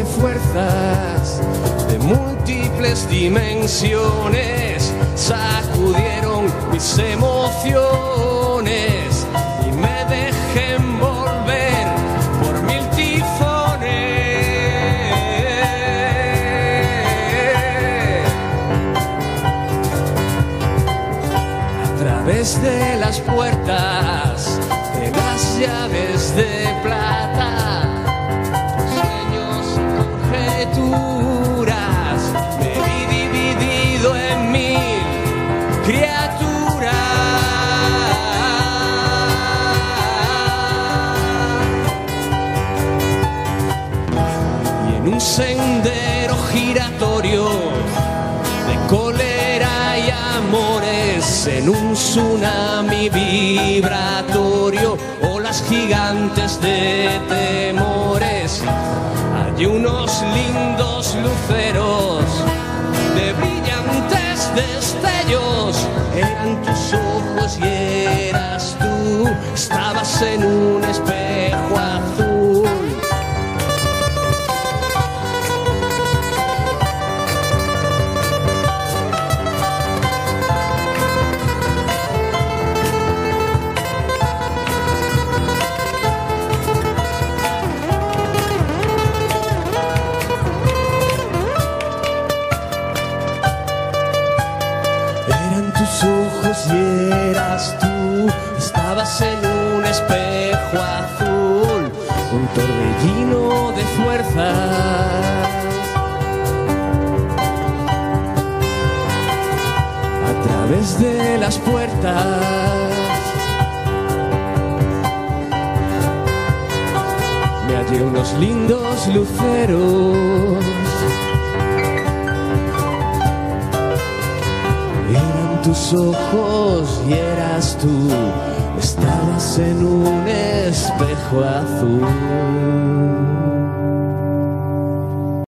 de fuerzas de múltiples dimensiones sacudieron mis emociones y me dejé envolver por mil tifones. A través de las puertas de las llaves en un sendero giratorio de cólera y amores en un tsunami vibratorio, olas gigantes de temores. Hay unos lindos luceros de brillantes destellos, eran tus ojos y eras tú, estabas en un espejo tus ojos y eras tú, estabas en un espejo azul, un torbellino de fuerzas. A través de las puertas me hallé unos lindos luceros. Ojos y eras tú, estabas en un espejo azul.